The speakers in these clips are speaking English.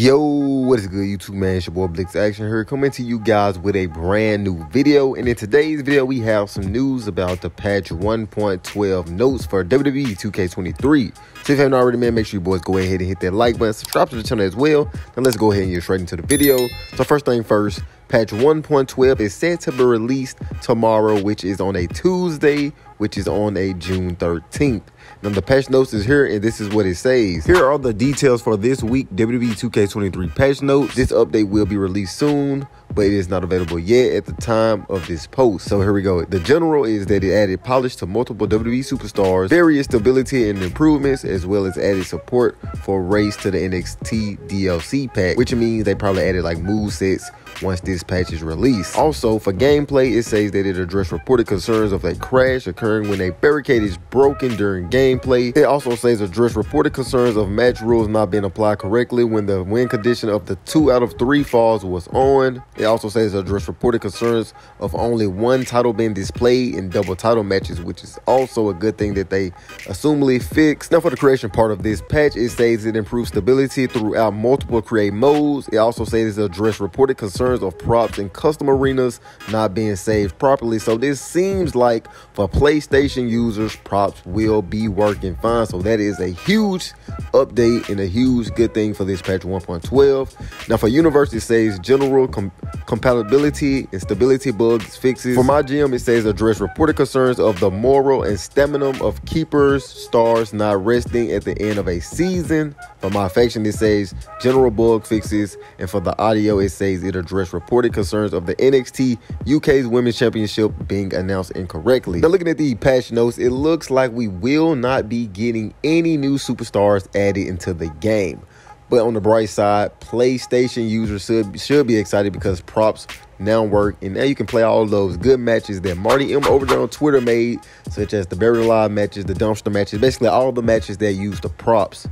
Yo, what is good, YouTube man? It's your boy Blitz Action here, coming to you guys with a brand new video. And in today's video, we have some news about the patch 1.12 notes for WWE 2K23. So if you haven't already, man, make sure you boys go ahead and hit that like button, subscribe to the channel as well. Now let's go ahead and get straight into the video. So first thing first, patch 1.12 is set to be released tomorrow, which is on a Tuesday, which is on a June 13th. Now the patch notes is here and this is what it says. Here are the details for this week WWE 2K23 patch notes. This update will be released soon but it is not available yet at the time of this post. So here we go. The general is that it added polish to multiple WWE superstars, various stability and improvements, as well as added support for race to the NXT DLC pack, which means they probably added like move sets once this patch is released. Also, for gameplay, it says that it addressed reported concerns of a crash occurring when a barricade is broken during gameplay. It also says address reported concerns of match rules not being applied correctly when the win condition of the two out of three falls was on. It also says uh, address reported concerns of only one title being displayed in double title matches, which is also a good thing that they assumably fixed. Now, for the creation part of this patch, it says it improves stability throughout multiple create modes. It also says uh, it address reported concerns of props in custom arenas not being saved properly. So this seems like for PlayStation users, props will be working fine. So that is a huge update and a huge good thing for this patch 1.12. Now for Universe, it says general com compatibility and stability bugs fixes. For my GM, it says address reported concerns of the moral and stamina of keepers, stars not resting at the end of a season. For my faction, it says general bug fixes. And for the audio, it says it addressed reported concerns of the NXT UK's Women's Championship being announced incorrectly. Now, looking at the patch notes, it looks like we will not be getting any new superstars added into the game. But on the bright side, PlayStation users should, should be excited because props now work. And now you can play all those good matches that Marty M over there on Twitter made, such as the Buried Alive matches, the dumpster matches, basically all the matches that use the props.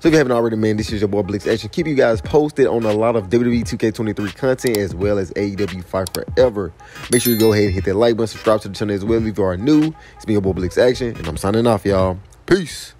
So if you haven't already, man, this is your boy Blitz Action. Keep you guys posted on a lot of WWE 2K23 content as well as AEW Fight Forever. Make sure you go ahead and hit that like button, subscribe to the channel as well if you are new. It's me, your boy Blitz Action, and I'm signing off, y'all. Peace.